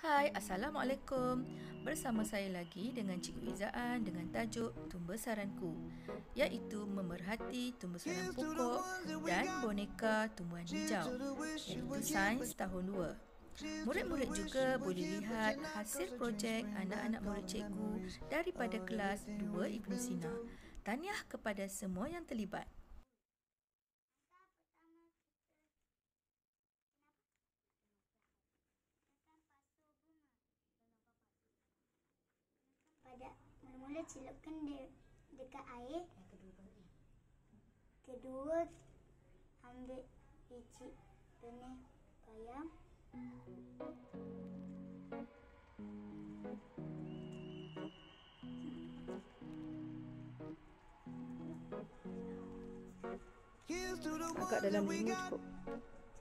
Hai, Assalamualaikum. Bersama saya lagi dengan Cikgu Izaan dengan tajuk Tumbesaranku iaitu memerhati tumbesaran pokok dan boneka tumbuhan hijau iaitu sains tahun 2. Murid-murid juga boleh lihat hasil projek anak-anak murid cikgu daripada kelas 2 Ibnu Sina. Tahniah kepada semua yang terlibat. Mula-mula celupkan de, dekat air. Kedua ambil biji benih bayam. Agak dalam lima cukup.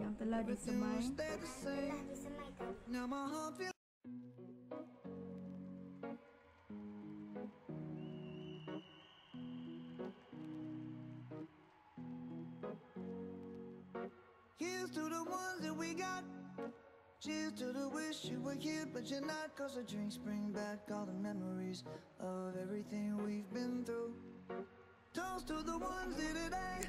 Yang telah disemai. to the ones that we got. Cheers to the wish you were here, but you're not. Cause the drinks bring back all the memories of everything we've been through. Toast to the ones here today.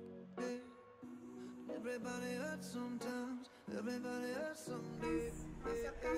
Everybody hurts sometimes, everybody hurts someday. yeah, Masukkan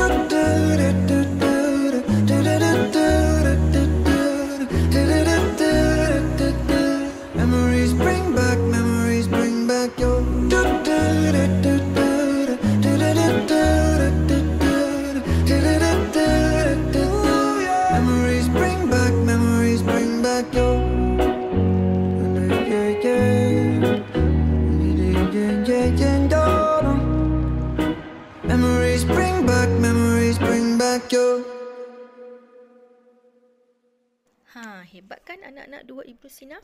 Ha, hebat kan anak-anak dua Ibu Sina?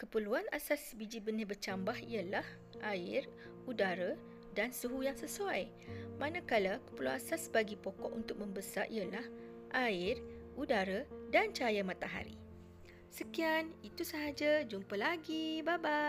Keperluan asas biji benih bercambah ialah air, udara dan suhu yang sesuai. Manakala keperluan asas bagi pokok untuk membesar ialah air, udara dan cahaya matahari. Sekian, itu sahaja. Jumpa lagi. Bye-bye.